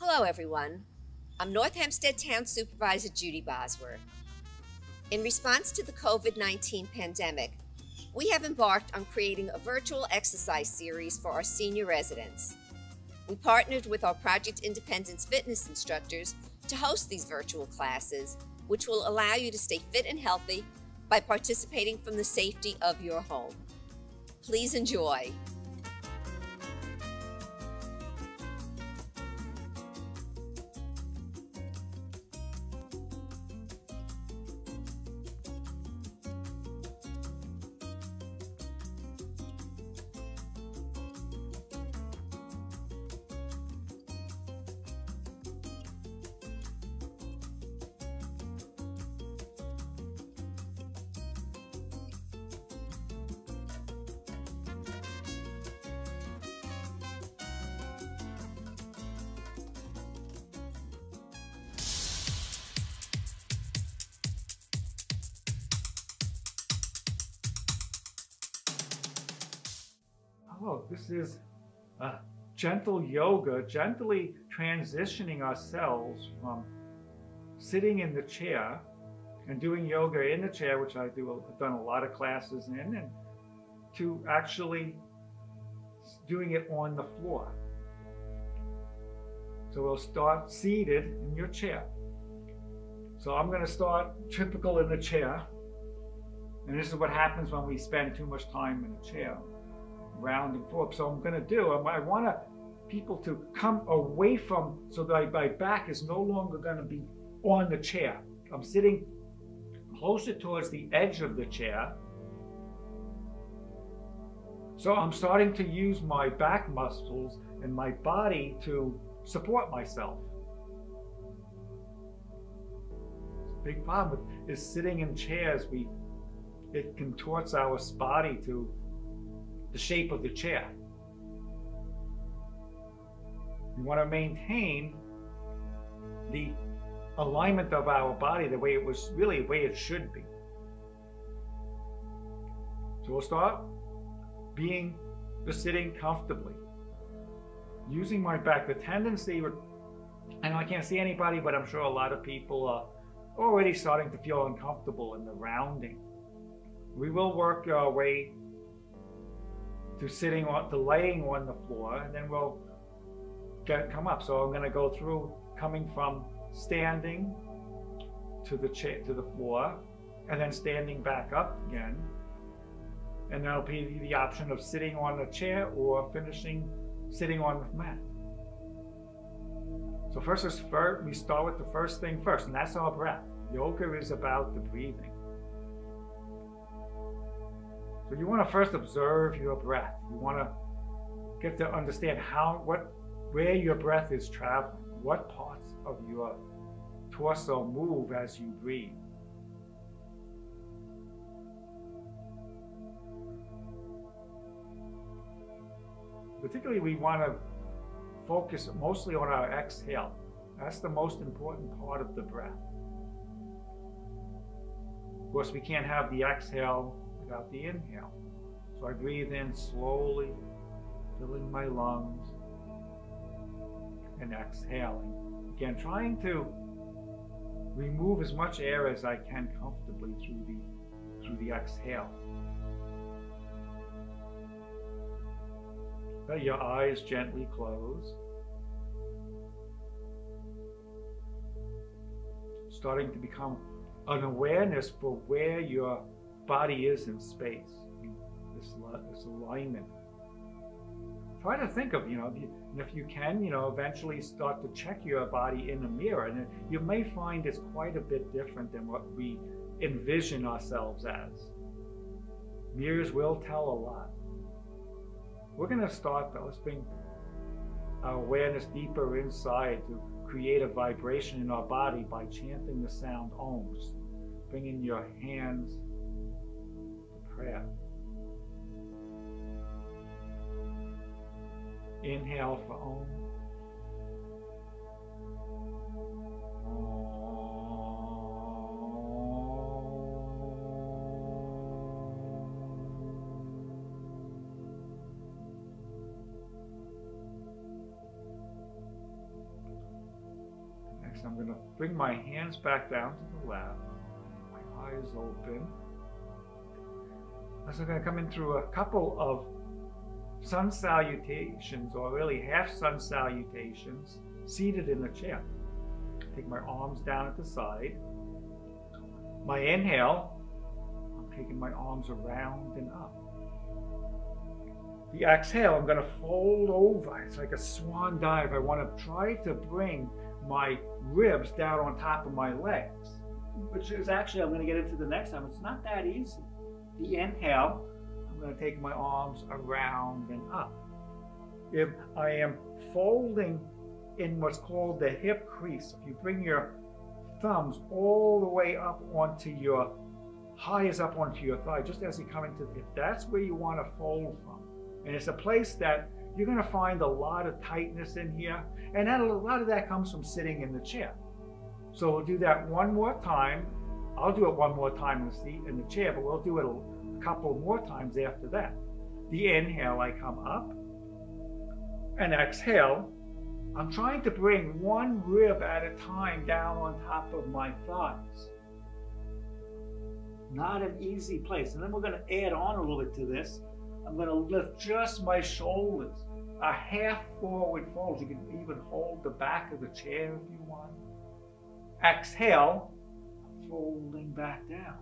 Hello, everyone. I'm North Hempstead Town Supervisor Judy Bosworth. In response to the COVID 19 pandemic, we have embarked on creating a virtual exercise series for our senior residents. We partnered with our Project Independence fitness instructors to host these virtual classes, which will allow you to stay fit and healthy by participating from the safety of your home. Please enjoy. Yoga, gently transitioning ourselves from sitting in the chair and doing yoga in the chair, which I do, I've done a lot of classes in, and to actually doing it on the floor. So we'll start seated in your chair. So I'm going to start typical in the chair. And this is what happens when we spend too much time in a chair round and forth. So I'm going to do, I want to, people to come away from, so that my back is no longer going to be on the chair. I'm sitting closer towards the edge of the chair. So I'm starting to use my back muscles and my body to support myself. Big problem is sitting in chairs. We it contorts our body to the shape of the chair. We want to maintain the alignment of our body the way it was really the way it should be. So we'll start being just sitting comfortably. Using my back. The tendency, I know I can't see anybody, but I'm sure a lot of people are already starting to feel uncomfortable in the rounding. We will work our way to sitting on to laying on the floor, and then we'll come up. So I'm going to go through coming from standing to the chair to the floor, and then standing back up again. And there'll be the option of sitting on a chair or finishing sitting on the mat. So first, first we start with the first thing first, and that's our breath. Yoga is about the breathing. So you want to first observe your breath. You want to get to understand how, what, where your breath is traveling, what parts of your torso move as you breathe. Particularly, we want to focus mostly on our exhale. That's the most important part of the breath. Of course, we can't have the exhale without the inhale. So I breathe in slowly, filling my lungs, and exhaling. Again, trying to remove as much air as I can comfortably through the through the exhale. Let your eyes gently close. Starting to become an awareness for where your body is in space, this, this alignment. Try to think of, you know, if you can, you know, eventually start to check your body in the mirror, and you may find it's quite a bit different than what we envision ourselves as. Mirrors will tell a lot. We're going to start though. Let's bring our awareness deeper inside to create a vibration in our body by chanting the sound Oms. Bringing your hands to prayer. Inhale for Om. Next, I'm going to bring my hands back down to the lap, my eyes open. I'm going to come in through a couple of sun salutations, or really half sun salutations, seated in the chair. Take my arms down at the side. My inhale, I'm taking my arms around and up. The exhale, I'm going to fold over. It's like a swan dive. I want to try to bring my ribs down on top of my legs, which is actually, I'm going to get into the next time. It's not that easy. The inhale, going to take my arms around and up. If I am folding in what's called the hip crease, if you bring your thumbs all the way up onto your, highest up onto your thigh, just as you come into the hip, that's where you want to fold from. And it's a place that you're going to find a lot of tightness in here. And that, a lot of that comes from sitting in the chair. So we'll do that one more time. I'll do it one more time in the seat in the chair, but we'll do it couple more times after that. The inhale, I come up. And exhale, I'm trying to bring one rib at a time down on top of my thighs. Not an easy place. And then we're going to add on a little bit to this. I'm going to lift just my shoulders, a half forward fold. You can even hold the back of the chair if you want. Exhale, folding back down.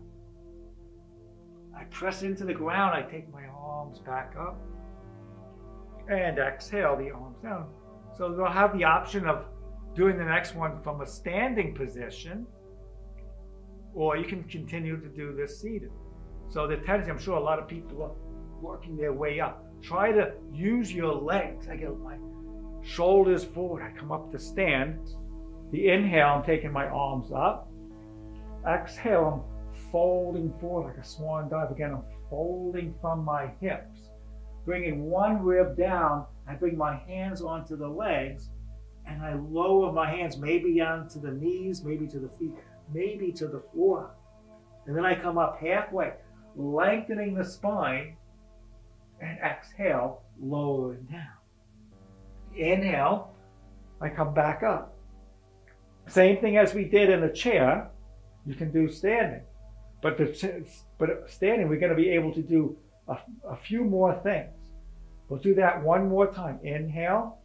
I press into the ground. I take my arms back up. And exhale, the arms down. So they'll have the option of doing the next one from a standing position, or you can continue to do this seated. So the tendency, I'm sure a lot of people are working their way up. Try to use your legs. I get my shoulders forward. I come up to stand. The inhale, I'm taking my arms up. Exhale, folding forward like a swan dive. Again, I'm folding from my hips. Bringing one rib down, I bring my hands onto the legs and I lower my hands maybe onto the knees, maybe to the feet, maybe to the floor. And then I come up halfway, lengthening the spine and exhale, lowering down. Inhale, I come back up. Same thing as we did in a chair, you can do standing. But, but standing, we're going to be able to do a, a few more things. We'll do that one more time. Inhale,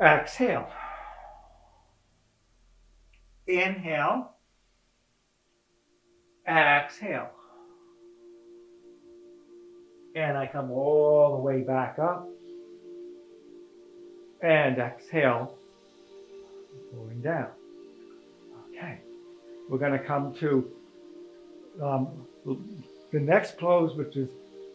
exhale. Inhale, exhale and I come all the way back up and exhale, going down. We're going to come to um, the next pose, which is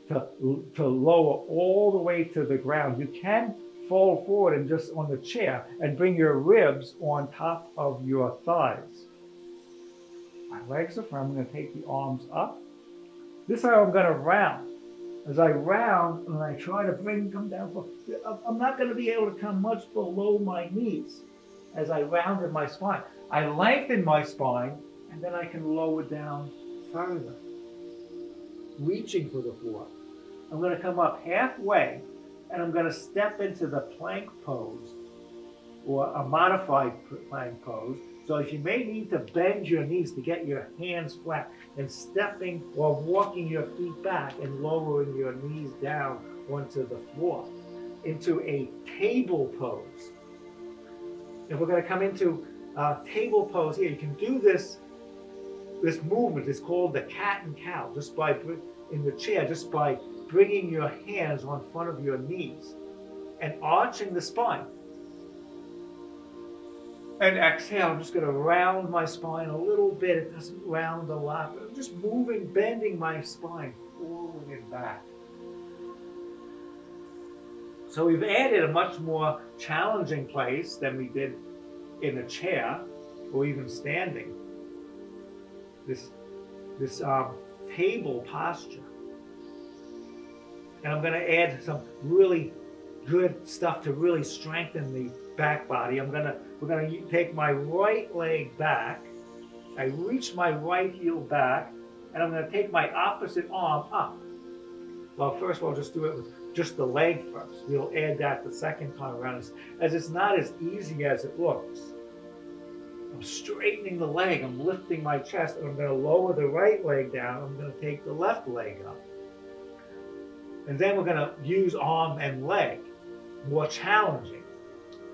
to, to lower all the way to the ground. You can fall forward and just on the chair and bring your ribs on top of your thighs. My legs are firm. I'm going to take the arms up. This time I'm going to round as I round and I try to bring them down, I'm not going to be able to come much below my knees as I rounded my spine. I lengthen my spine and then I can lower down further, reaching for the floor. I'm going to come up halfway and I'm going to step into the plank pose or a modified plank pose. So you may need to bend your knees to get your hands flat, and stepping or walking your feet back and lowering your knees down onto the floor into a table pose. And we're going to come into a table pose here. You can do this. This movement is called the cat and cow, just by in the chair, just by bringing your hands on front of your knees and arching the spine. And exhale, I'm just going to round my spine a little bit. It doesn't round a lot, but I'm just moving, bending my spine forward and back. So we've added a much more challenging place than we did in a chair or even standing. This, this um, table posture. And I'm going to add some really good stuff to really strengthen the back body. I'm gonna, we're gonna take my right leg back. I reach my right heel back, and I'm gonna take my opposite arm up. Well, first we'll just do it with just the leg first. We'll add that the second time around, as it's not as easy as it looks. I'm straightening the leg, I'm lifting my chest, and I'm going to lower the right leg down. I'm going to take the left leg up. And then we're going to use arm and leg, more challenging.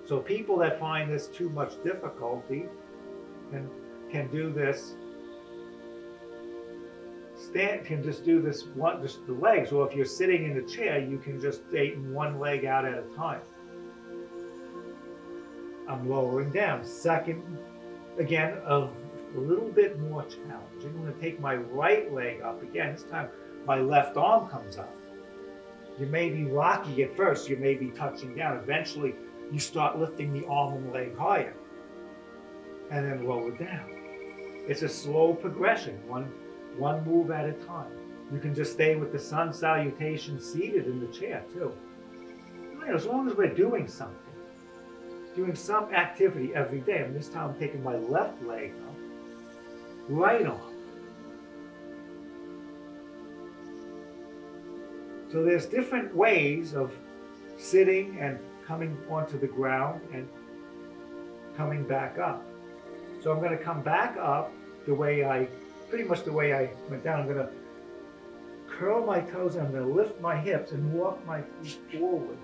So people that find this too much difficulty can, can do this. Stand can just do this one just the legs. Or if you're sitting in a chair you can just straighten one leg out at a time. I'm lowering down. Second again a little bit more challenging. I'm going to take my right leg up. Again this time my left arm comes up. You may be rocky at first you may be touching down. Eventually you start lifting the arm and leg higher and then lower down. It's a slow progression one one move at a time. You can just stay with the sun salutation seated in the chair too. As long as we're doing something, doing some activity every day. And this time I'm taking my left leg up, right on. So there's different ways of sitting and coming onto the ground and coming back up. So I'm going to come back up the way I pretty much the way I went down. I'm going to curl my toes and I'm going to lift my hips and walk my feet forward.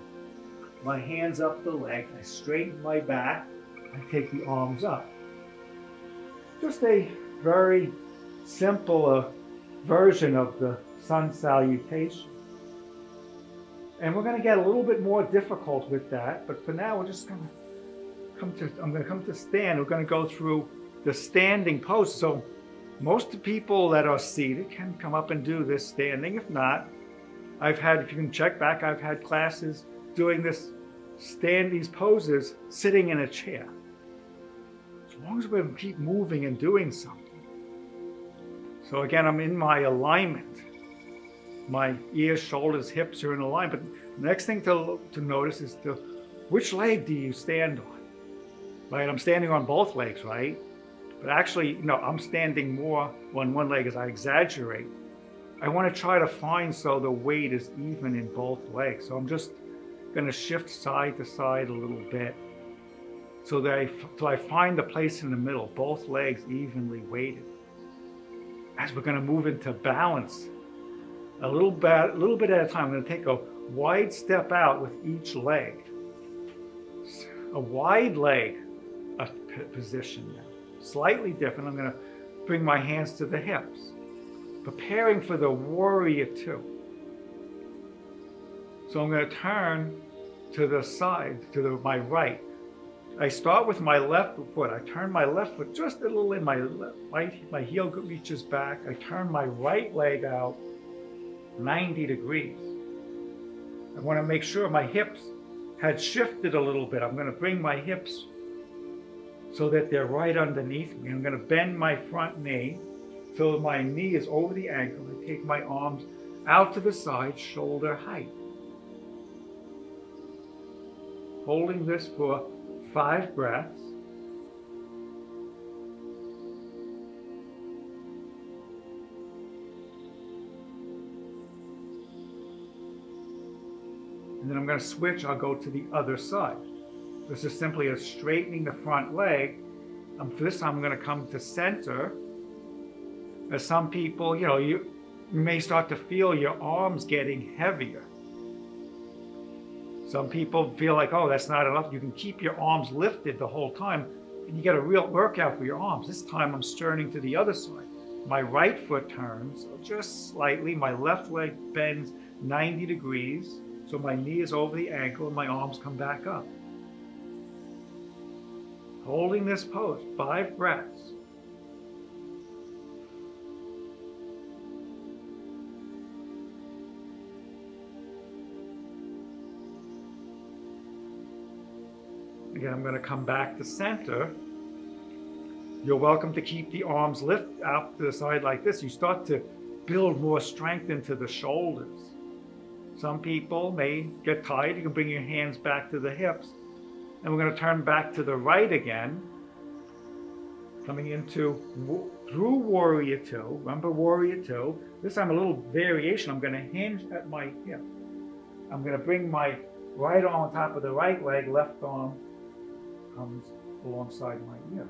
My hands up the leg. I straighten my back. I take the arms up. Just a very simple uh, version of the sun salutation. And we're going to get a little bit more difficult with that, but for now we're just going to come to, I'm going to come to stand. We're going to go through the standing pose. So most people that are seated can come up and do this standing. If not, I've had, if you can check back, I've had classes doing this, stand these poses sitting in a chair. As long as we keep moving and doing something. So again, I'm in my alignment. My ears, shoulders, hips are in alignment. But the next thing to, to notice is to, which leg do you stand on? Right, I'm standing on both legs, right? But actually, no, I'm standing more on one leg as I exaggerate. I want to try to find so the weight is even in both legs. So I'm just going to shift side to side a little bit so that I, so I find the place in the middle, both legs evenly weighted. As we're going to move into balance, a little bit, a little bit at a time, I'm going to take a wide step out with each leg. A wide leg position now slightly different. I'm going to bring my hands to the hips, preparing for the warrior two. So I'm going to turn to the side, to the, my right. I start with my left foot. I turn my left foot just a little in. My left, my, my heel reaches back. I turn my right leg out 90 degrees. I want to make sure my hips had shifted a little bit. I'm going to bring my hips so that they're right underneath me. I'm going to bend my front knee so my knee is over the ankle. I take my arms out to the side, shoulder height. Holding this for five breaths. And then I'm going to switch, I'll go to the other side. This is simply a straightening the front leg. Um, for this time, I'm going to come to center. As some people, you know, you, you may start to feel your arms getting heavier. Some people feel like, oh, that's not enough. You can keep your arms lifted the whole time, and you get a real workout for your arms. This time, I'm turning to the other side. My right foot turns just slightly. My left leg bends 90 degrees. So my knee is over the ankle and my arms come back up holding this pose, five breaths. Again, I'm going to come back to center. You're welcome to keep the arms lift out to the side like this. You start to build more strength into the shoulders. Some people may get tired. You can bring your hands back to the hips. And we're going to turn back to the right again, coming into through Warrior Two. Remember Warrior Two? This time a little variation. I'm going to hinge at my hip. I'm going to bring my right arm on top of the right leg, left arm comes alongside my ear.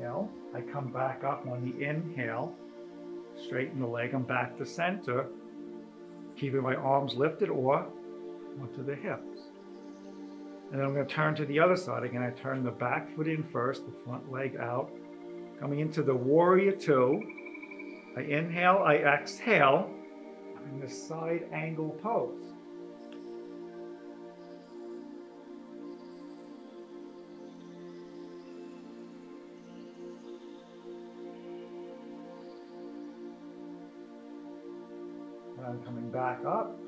inhale. I come back up on the inhale, straighten the leg, I'm back to center, keeping my arms lifted or onto the hips. And then I'm going to turn to the other side. Again, I turn the back foot in first, the front leg out. Coming into the warrior two. I inhale, I exhale. In the side angle pose. And I'm coming back up.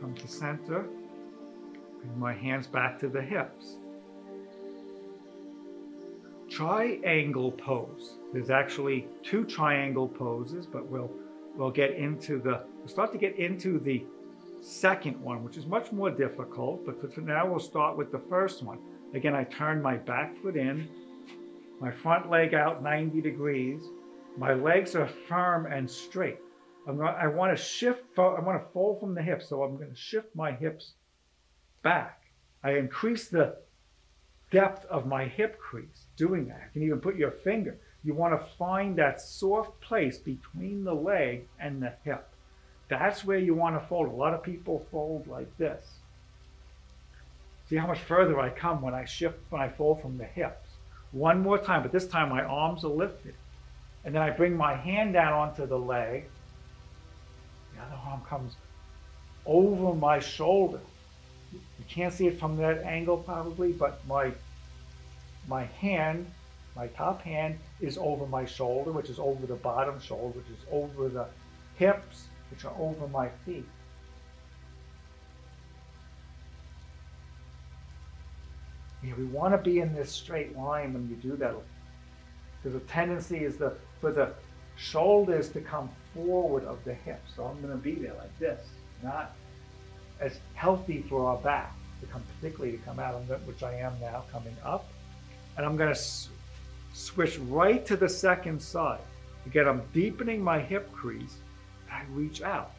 Come to center. Bring my hands back to the hips. Triangle pose. There's actually two triangle poses, but we'll we'll get into the we'll start to get into the second one, which is much more difficult, but for now we'll start with the first one. Again, I turn my back foot in, my front leg out 90 degrees, my legs are firm and straight. Not, i want to shift, I want to fold from the hips, so I'm going to shift my hips back. I increase the depth of my hip crease doing that. You can even put your finger. You want to find that soft place between the leg and the hip. That's where you want to fold. A lot of people fold like this. See how much further I come when I shift, when I fold from the hips. One more time, but this time my arms are lifted. And then I bring my hand down onto the leg. The other arm comes over my shoulder. Can't see it from that angle probably, but my my hand, my top hand is over my shoulder, which is over the bottom shoulder, which is over the hips, which are over my feet. Yeah, we want to be in this straight line when you do that. Because the tendency is the for the shoulders to come forward of the hips. So I'm going to be there like this, not as healthy for our back to come, particularly to come out, of which I am now coming up. And I'm going to switch right to the second side. Again, I'm deepening my hip crease. I reach out.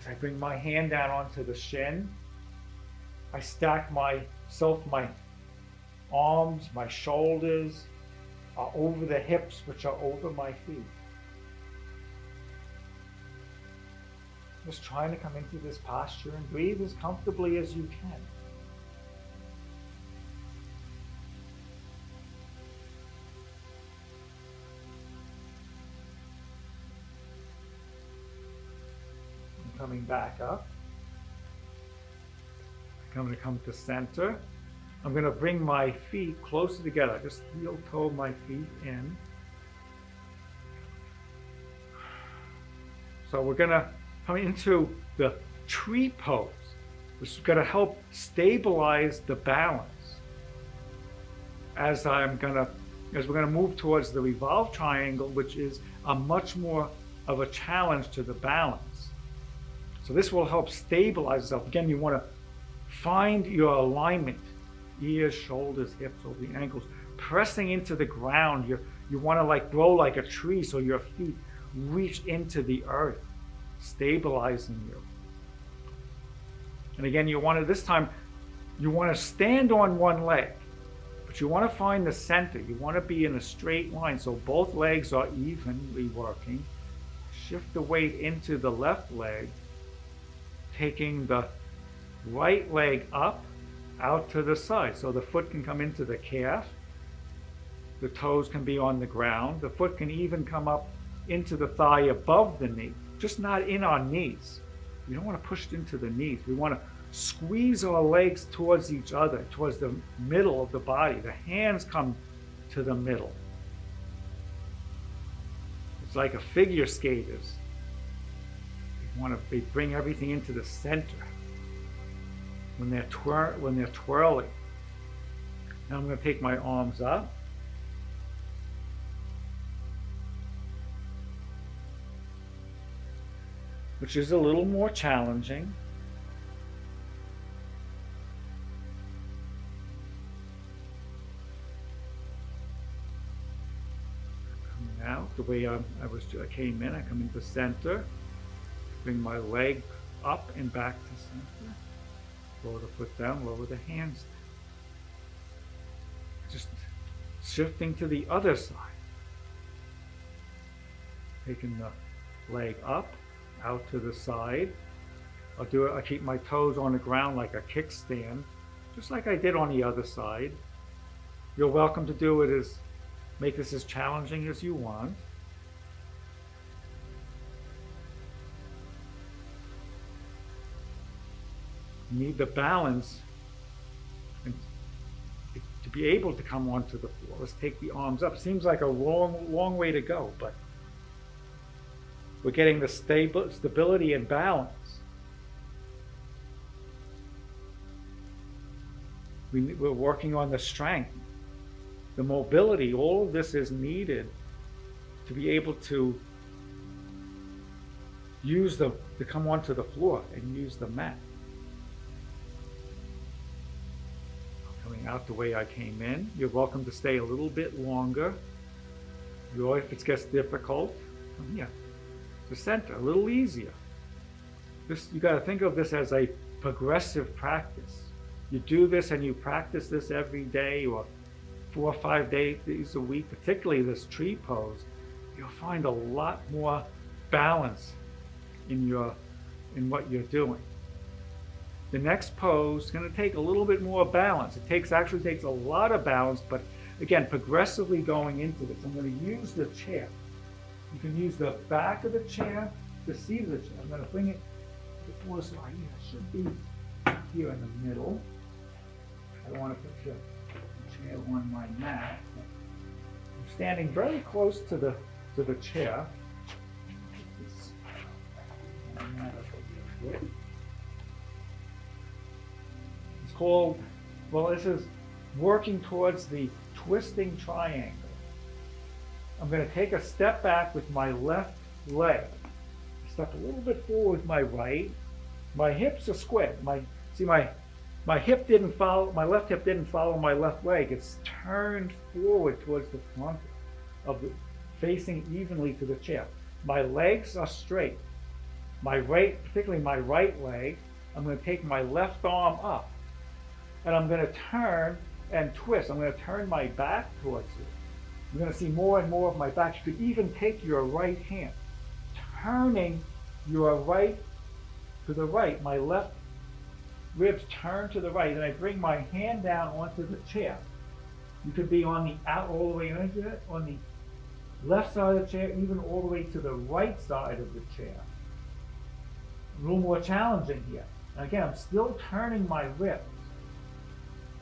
As I bring my hand down onto the shin, I stack myself, my arms, my shoulders, are over the hips, which are over my feet. Just trying to come into this posture and breathe as comfortably as you can. coming back up. I'm going to come to center. I'm going to bring my feet closer together. Just heel toe my feet in. So we're going to come into the tree pose, which is going to help stabilize the balance. As I'm going to, as we're going to move towards the revolve triangle, which is a much more of a challenge to the balance. So this will help stabilize itself. Again, you want to find your alignment ears, shoulders, hips, over the ankles, pressing into the ground. You you want to like grow like a tree so your feet reach into the earth, stabilizing you. And again, you want to this time you want to stand on one leg, but you want to find the center. You want to be in a straight line so both legs are evenly working. Shift the weight into the left leg, taking the right leg up out to the side. So the foot can come into the calf. The toes can be on the ground. The foot can even come up into the thigh above the knee, just not in our knees. We don't want to push it into the knees. We want to squeeze our legs towards each other, towards the middle of the body. The hands come to the middle. It's like a figure skaters. We want to bring everything into the center when they're, twir when they're twirling. Now I'm going to take my arms up. Which is a little more challenging. Coming out the way I, I was, I came in, I come into center, bring my leg up and back to center, lower the foot down, lower the hands Just shifting to the other side. Taking the leg up, out to the side. I'll do it, I keep my toes on the ground like a kickstand, just like I did on the other side. You're welcome to do it as, make this as challenging as you want. You need the balance and to be able to come onto the floor. Let's take the arms up. Seems like a long, long way to go, but we're getting the stable, stability and balance. We, we're working on the strength, the mobility. All of this is needed to be able to use the to come onto the floor and use the mat. Coming out the way I came in. You're welcome to stay a little bit longer. Or if it gets difficult, come here the center, a little easier. This, you got to think of this as a progressive practice. You do this and you practice this every day or four or five days a week, particularly this tree pose, you'll find a lot more balance in your in what you're doing. The next pose is going to take a little bit more balance. It takes actually takes a lot of balance, but again, progressively going into this. I'm going to use the chair. You can use the back of the chair, the seat of the chair. I'm going to bring it side here. It should be here in the middle. I don't want to put the chair on my mat. I'm standing very close to the to the chair. It's called, well, this is working towards the twisting triangle. I'm going to take a step back with my left leg. Step a little bit forward with my right. My hips are squared. My see my my hip didn't follow my left hip didn't follow my left leg. It's turned forward towards the front of the facing evenly to the chair. My legs are straight. My right, particularly my right leg, I'm going to take my left arm up and I'm going to turn and twist. I'm going to turn my back towards you. You're going to see more and more of my back. You could even take your right hand, turning your right to the right. My left ribs turn to the right, and I bring my hand down onto the chair. You could be on the out all the way it, on the left side of the chair, even all the way to the right side of the chair. A little more challenging here. And again, I'm still turning my ribs.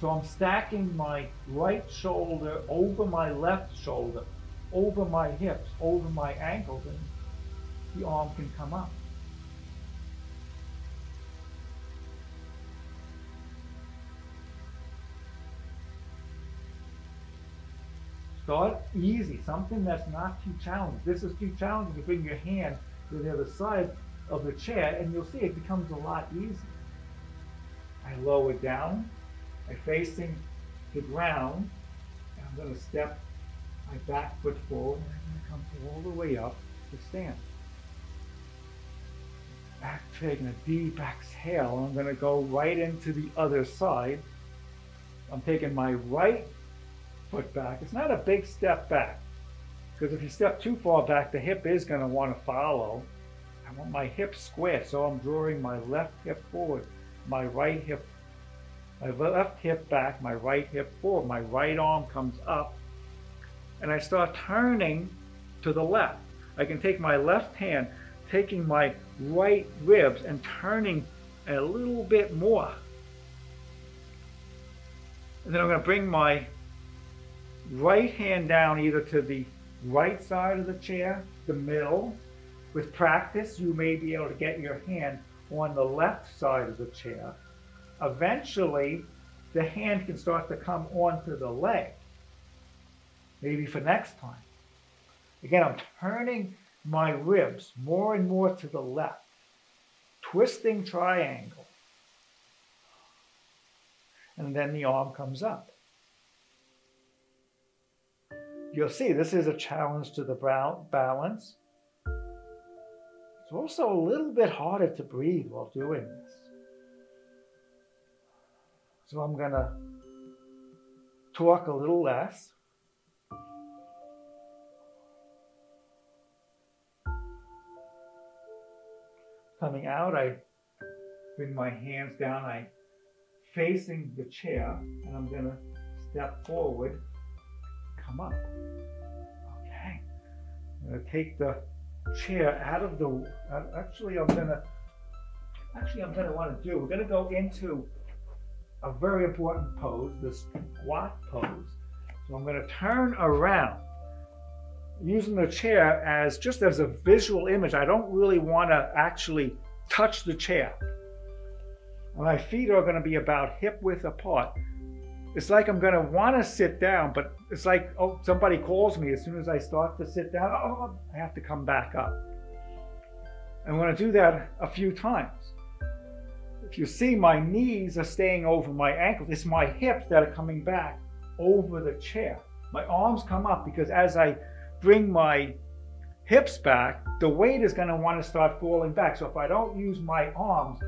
So I'm stacking my right shoulder over my left shoulder, over my hips, over my ankles, and the arm can come up. Start easy, something that's not too challenging. This is too challenging to bring your hand to the other side of the chair, and you'll see it becomes a lot easier. I lower down, I'm facing the ground, and I'm going to step my back foot forward, and I'm going to come all the way up to stand. Back taking a deep exhale, I'm going to go right into the other side. I'm taking my right foot back. It's not a big step back, because if you step too far back, the hip is going to want to follow. I want my hip square, so I'm drawing my left hip forward, my right hip my left hip back, my right hip forward. My right arm comes up, and I start turning to the left. I can take my left hand, taking my right ribs and turning a little bit more. And then I'm going to bring my right hand down either to the right side of the chair, the middle. With practice, you may be able to get your hand on the left side of the chair eventually the hand can start to come onto the leg. Maybe for next time. Again, I'm turning my ribs more and more to the left. twisting triangle. And then the arm comes up. You'll see this is a challenge to the balance. It's also a little bit harder to breathe while doing this. So I'm going to talk a little less. Coming out, I bring my hands down, I facing the chair, and I'm going to step forward, come up. Okay. I'm going to take the chair out of the, uh, actually I'm going to, actually I'm going to want to do, we're going to go into a very important pose, the squat pose. So I'm going to turn around using the chair as just as a visual image. I don't really want to actually touch the chair. My feet are going to be about hip width apart. It's like I'm going to want to sit down, but it's like, oh, somebody calls me as soon as I start to sit down. Oh, I have to come back up. I'm going to do that a few times. If you see, my knees are staying over my ankles. It's my hips that are coming back over the chair. My arms come up because as I bring my hips back, the weight is going to want to start falling back. So if I don't use my arms,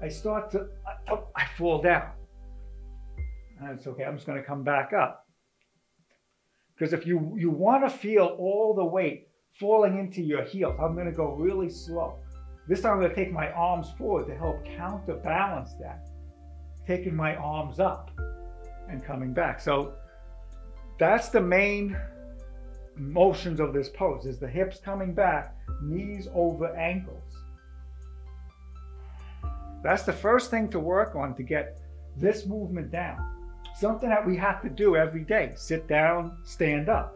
I start to, I, I fall down. And it's okay, I'm just going to come back up. Because if you, you want to feel all the weight falling into your heels, I'm going to go really slow. This time I'm going to take my arms forward to help counterbalance that. Taking my arms up and coming back. So that's the main motions of this pose is the hips coming back, knees over ankles. That's the first thing to work on to get this movement down. Something that we have to do every day. Sit down, stand up.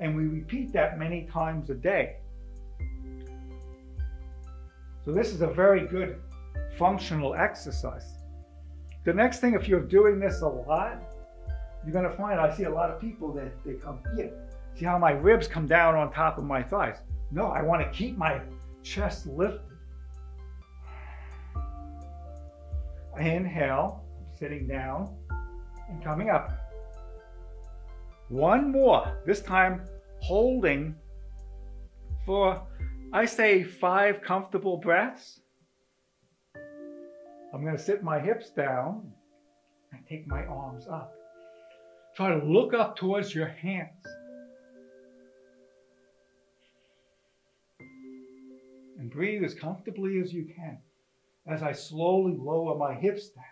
And we repeat that many times a day. So this is a very good functional exercise. The next thing, if you're doing this a lot, you're gonna find, I see a lot of people that they come here. See how my ribs come down on top of my thighs? No, I wanna keep my chest lifted. Inhale, sitting down and coming up. One more, this time holding for I say five comfortable breaths. I'm going to sit my hips down and take my arms up. Try to look up towards your hands. And breathe as comfortably as you can as I slowly lower my hips down.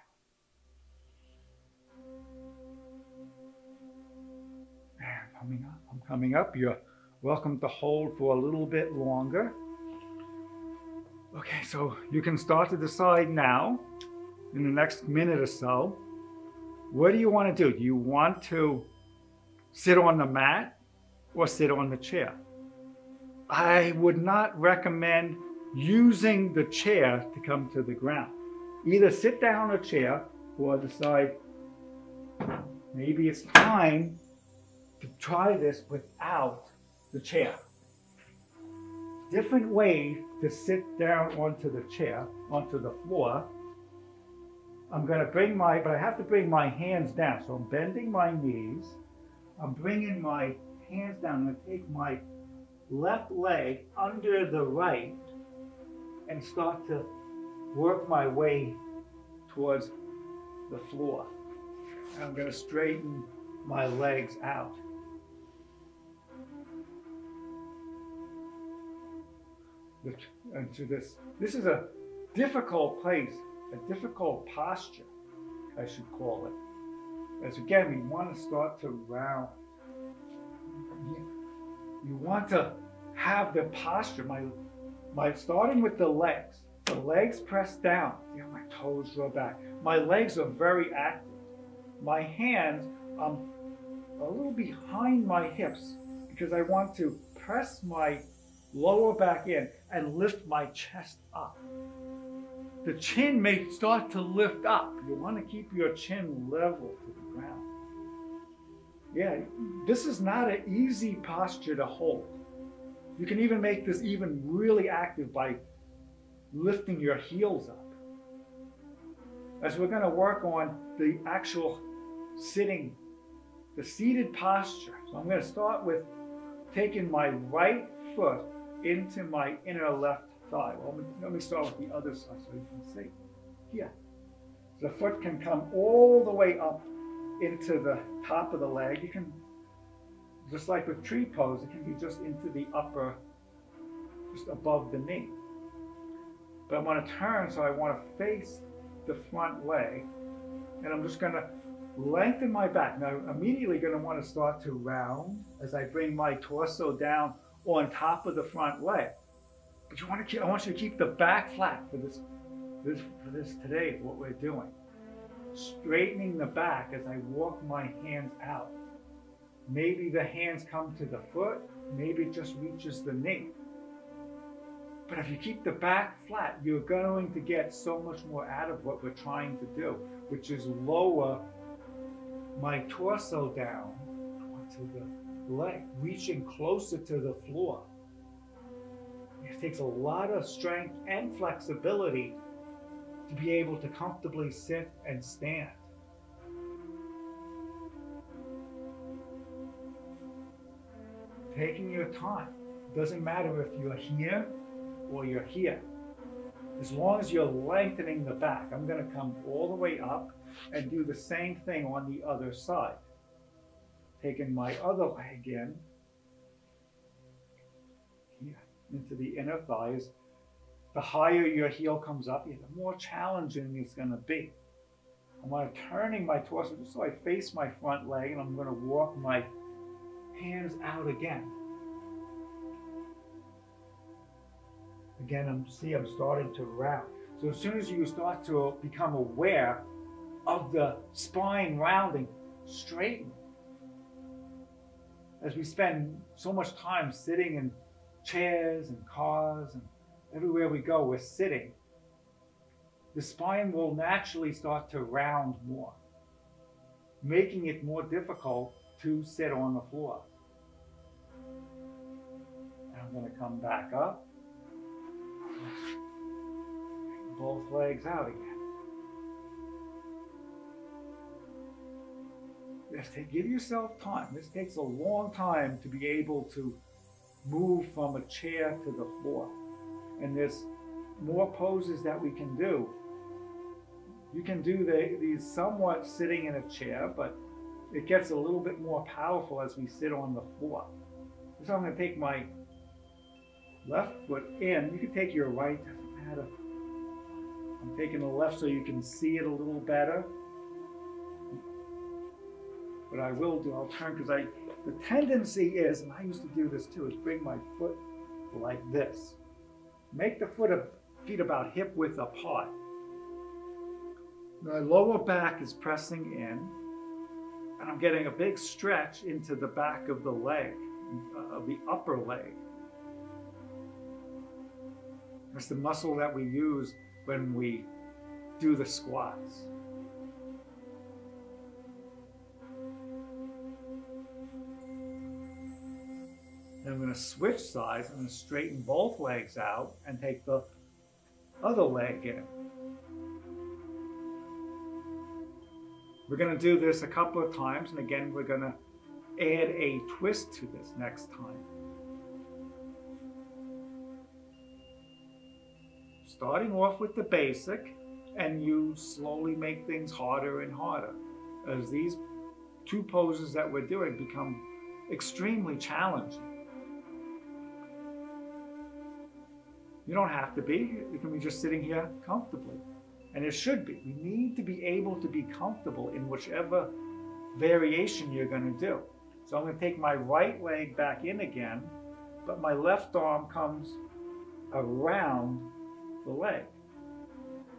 Coming up, I'm coming up. You're welcome to hold for a little bit longer. Okay, so you can start to decide now, in the next minute or so, what do you want to do? Do you want to sit on the mat or sit on the chair? I would not recommend using the chair to come to the ground. Either sit down on a chair or decide maybe it's time to try this without the chair. Different way to sit down onto the chair, onto the floor. I'm going to bring my, but I have to bring my hands down. So I'm bending my knees. I'm bringing my hands down. I'm going to take my left leg under the right and start to work my way towards the floor. I'm going to straighten my legs out. Into this. This is a difficult place, a difficult posture, I should call it. As again, we want to start to round. You want to have the posture, my, my starting with the legs. The legs press down. My toes draw back. My legs are very active. My hands, I'm a little behind my hips because I want to press my lower back in, and lift my chest up. The chin may start to lift up. You want to keep your chin level to the ground. Yeah, this is not an easy posture to hold. You can even make this even really active by lifting your heels up. As we're going to work on the actual sitting, the seated posture. So I'm going to start with taking my right foot into my inner left thigh. Well, let me start with the other side so you can see. Here. The foot can come all the way up into the top of the leg. You can, just like with tree pose, it can be just into the upper, just above the knee. But I'm going to turn, so I want to face the front leg, and I'm just going to lengthen my back. Now, I'm immediately going to want to start to round as I bring my torso down on top of the front leg. But you want to keep, I want you to keep the back flat for this, this, for this today, what we're doing. Straightening the back as I walk my hands out. Maybe the hands come to the foot, maybe it just reaches the knee. But if you keep the back flat, you're going to get so much more out of what we're trying to do, which is lower my torso down onto the leg, reaching closer to the floor. It takes a lot of strength and flexibility to be able to comfortably sit and stand. Taking your time. Doesn't matter if you're here or you're here. As long as you're lengthening the back, I'm going to come all the way up and do the same thing on the other side. Taking my other leg in, into the inner thighs. The higher your heel comes up, the more challenging it's going to be. I'm going to turning my torso just so I face my front leg and I'm going to walk my hands out again. Again, I'm see I'm starting to round. So as soon as you start to become aware of the spine rounding, straighten. As we spend so much time sitting in chairs and cars and everywhere we go, we're sitting. The spine will naturally start to round more, making it more difficult to sit on the floor. I'm going to come back up both legs out again. Give yourself time. This takes a long time to be able to move from a chair to the floor. And there's more poses that we can do. You can do the, these somewhat sitting in a chair, but it gets a little bit more powerful as we sit on the floor. So I'm going to take my left foot in. You can take your right, doesn't matter. I'm taking the left so you can see it a little better. But I will do, I'll turn because I, the tendency is, and I used to do this too, is bring my foot like this. Make the foot of, feet about hip width apart. My lower back is pressing in, and I'm getting a big stretch into the back of the leg, uh, of the upper leg. That's the muscle that we use when we do the squats. And I'm going to switch sides. I'm going to straighten both legs out and take the other leg in. We're going to do this a couple of times, and again, we're going to add a twist to this next time. starting off with the basic, and you slowly make things harder and harder as these two poses that we're doing become extremely challenging. You don't have to be. You can be just sitting here comfortably. And it should be. You need to be able to be comfortable in whichever variation you're going to do. So I'm going to take my right leg back in again, but my left arm comes around the leg.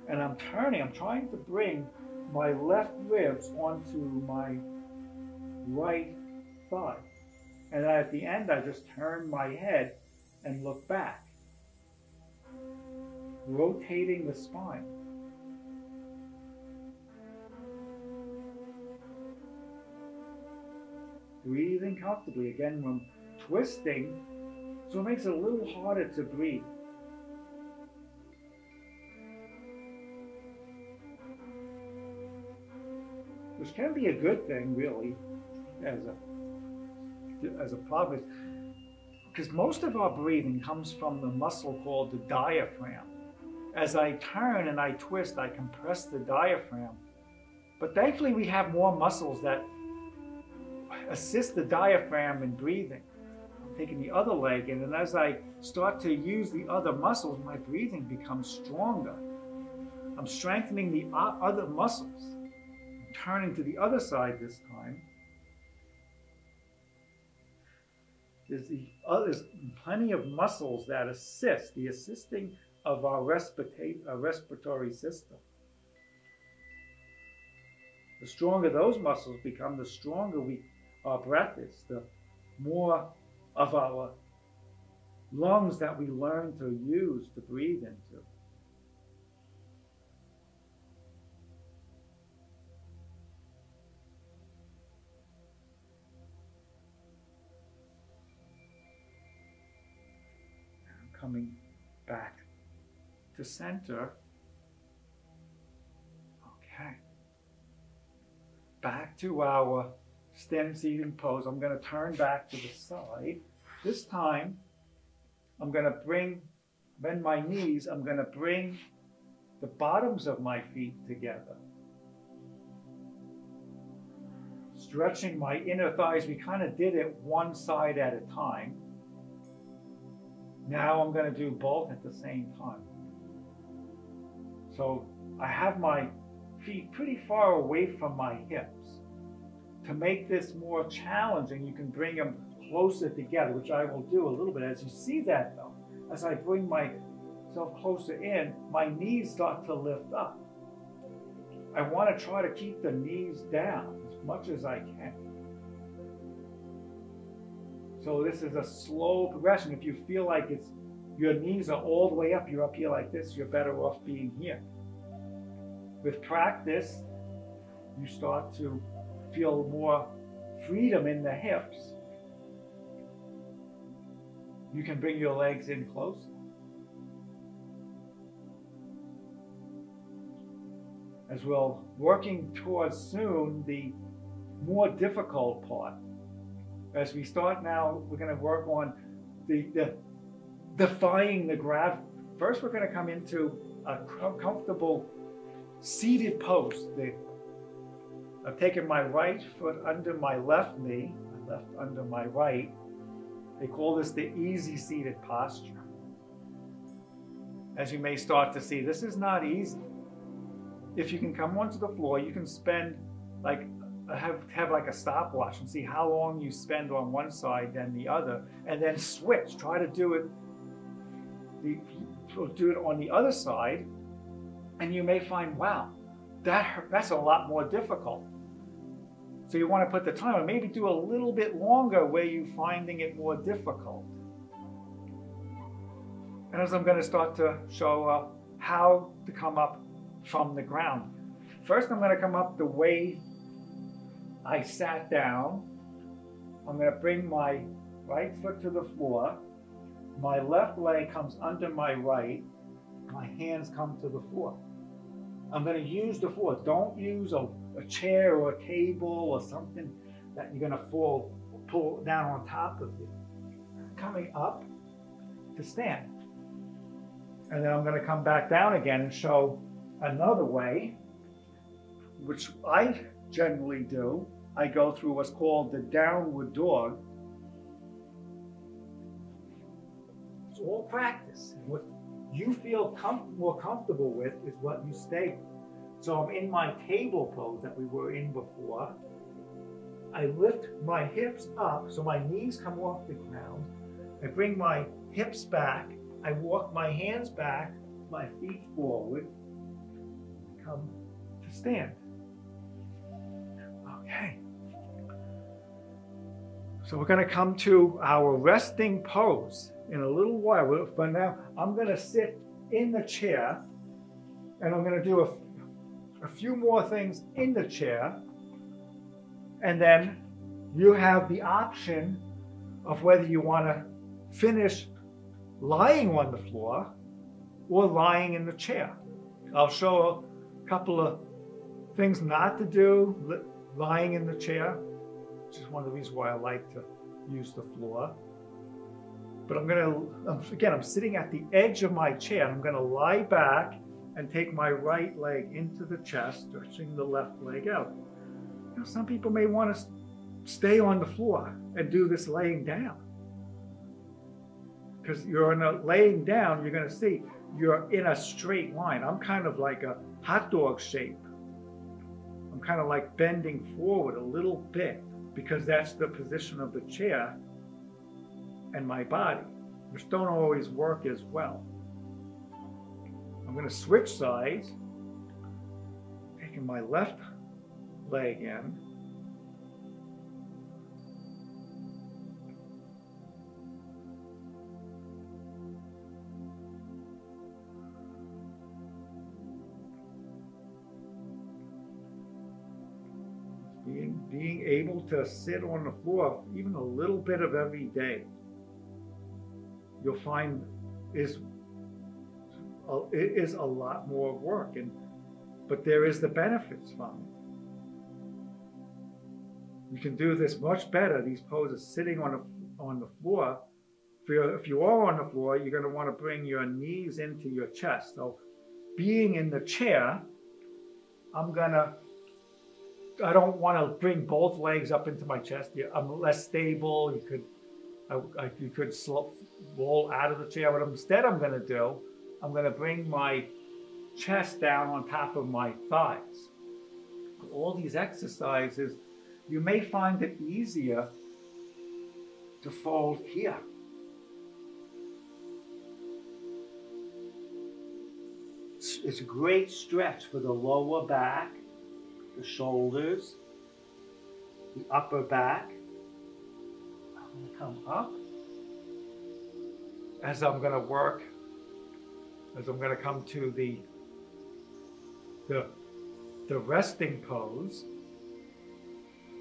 And I'm turning, I'm trying to bring my left ribs onto my right thigh. And at the end, I just turn my head and look back, rotating the spine. Breathing comfortably. Again, when twisting, so it makes it a little harder to breathe. Which can be a good thing, really, as a, as a prophet, because most of our breathing comes from the muscle called the diaphragm. As I turn and I twist, I compress the diaphragm. But thankfully, we have more muscles that assist the diaphragm in breathing. I'm taking the other leg in, and as I start to use the other muscles, my breathing becomes stronger. I'm strengthening the other muscles. I'm turning to the other side this time. There's, the, uh, there's plenty of muscles that assist, the assisting of our uh, respiratory system. The stronger those muscles become, the stronger we our breath is, the more of our lungs that we learn to use to breathe into. coming back to center. Okay. Back to our standing seating pose. I'm going to turn back to the side. This time, I'm going to bring, bend my knees, I'm going to bring the bottoms of my feet together. Stretching my inner thighs, we kind of did it one side at a time. Now I'm going to do both at the same time. So I have my feet pretty far away from my hips. To make this more challenging, you can bring them closer together, which I will do a little bit. As you see that though, as I bring myself closer in, my knees start to lift up. I want to try to keep the knees down as much as I can. So this is a slow progression. If you feel like it's your knees are all the way up, you're up here like this, you're better off being here. With practice, you start to feel more freedom in the hips. You can bring your legs in close. As we're working towards soon the more difficult part. As we start now, we're going to work on the, the defying the gravity. First, we're going to come into a comfortable seated pose. The I've taken my right foot under my left knee, my left under my right. They call this the easy seated posture. As you may start to see, this is not easy. If you can come onto the floor, you can spend like have have like a stopwatch and see how long you spend on one side then the other, and then switch. Try to do it. The, do it on the other side, and you may find, wow, that that's a lot more difficult. So you want to put the time on, maybe do a little bit longer where you're finding it more difficult. And as I'm going to start to show uh, how to come up from the ground. First, I'm going to come up the way I sat down. I'm going to bring my right foot to the floor. My left leg comes under my right. My hands come to the floor. I'm going to use the floor. Don't use a a chair or a table or something that you're going to fall pull down on top of you. Coming up to stand. And then I'm going to come back down again and show another way, which I generally do. I go through what's called the downward dog. All practice. What you feel com more comfortable with is what you stay with. So I'm in my table pose that we were in before. I lift my hips up so my knees come off the ground. I bring my hips back. I walk my hands back, my feet forward. Come to stand. Okay. So we're going to come to our resting pose in a little while. But now I'm going to sit in the chair and I'm going to do a a few more things in the chair, and then you have the option of whether you want to finish lying on the floor or lying in the chair. I'll show a couple of things not to do, lying in the chair, which is one of the reasons why I like to use the floor. But I'm gonna, again, I'm sitting at the edge of my chair. I'm gonna lie back and take my right leg into the chest, stretching the left leg out. You know, some people may want to stay on the floor and do this laying down. Because you're in a laying down, you're gonna see you're in a straight line. I'm kind of like a hot dog shape. I'm kind of like bending forward a little bit because that's the position of the chair and my body, which don't always work as well. I'm going to switch sides, taking my left leg in. Being, being able to sit on the floor even a little bit of every day, you'll find is uh, it is a lot more work and but there is the benefits from it you can do this much better. These poses sitting on a, on the floor if, you're, if you are on the floor you're going to want to bring your knees into your chest. So being in the chair i'm going to i don't want to bring both legs up into my chest. I'm less stable. You could I, I, you could slip, roll out of the chair but instead i'm going to do I'm going to bring my chest down on top of my thighs. All these exercises, you may find it easier to fold here. It's a great stretch for the lower back, the shoulders, the upper back. I'm going to come up as I'm going to work as I'm going to come to the, the, the resting pose.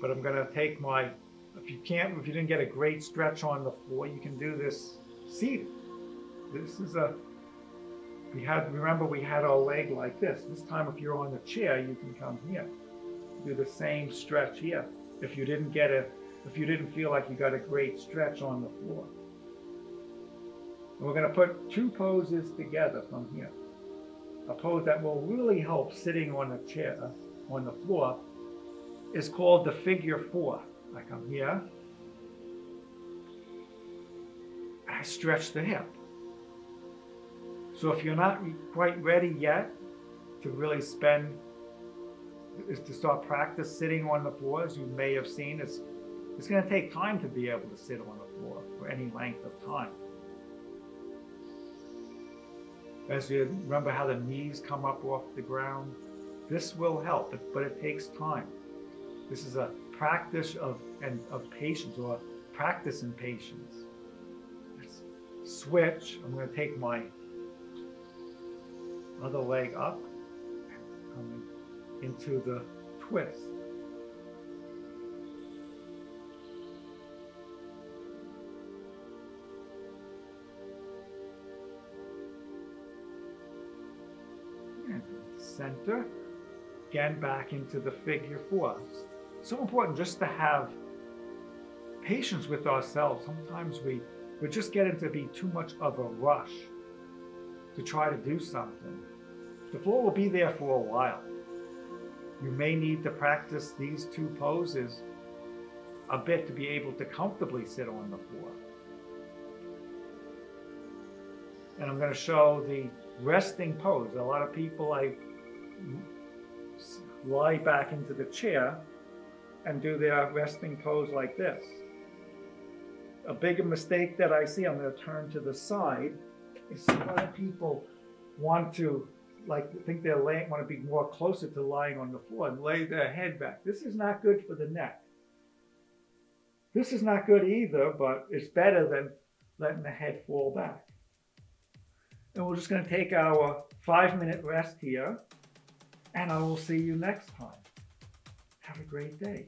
But I'm going to take my, if you can't, if you didn't get a great stretch on the floor, you can do this seated. This is a, we had, remember we had our leg like this. This time if you're on the chair, you can come here. Do the same stretch here. If you didn't get a, if you didn't feel like you got a great stretch on the floor. And we're going to put two poses together from here. A pose that will really help sitting on a chair, on the floor, is called the figure four. I come here, I stretch the hip. So if you're not quite ready yet to really spend, is to start practice sitting on the floor, as you may have seen, it's, it's going to take time to be able to sit on the floor for any length of time. As you remember how the knees come up off the ground, this will help, but it takes time. This is a practice of and of patience or practice in patience. Let's switch. I'm going to take my other leg up, into the twist. Center, again back into the figure four. So important just to have patience with ourselves. Sometimes we, we just get into be too much of a rush to try to do something. The floor will be there for a while. You may need to practice these two poses a bit to be able to comfortably sit on the floor. And I'm going to show the resting pose. A lot of people I lie back into the chair and do their resting pose like this. A big mistake that I see, I'm going to turn to the side, is a lot of people want to like think they're laying want to be more closer to lying on the floor and lay their head back. This is not good for the neck. This is not good either, but it's better than letting the head fall back. And we're just going to take our five minute rest here and I will see you next time. Have a great day.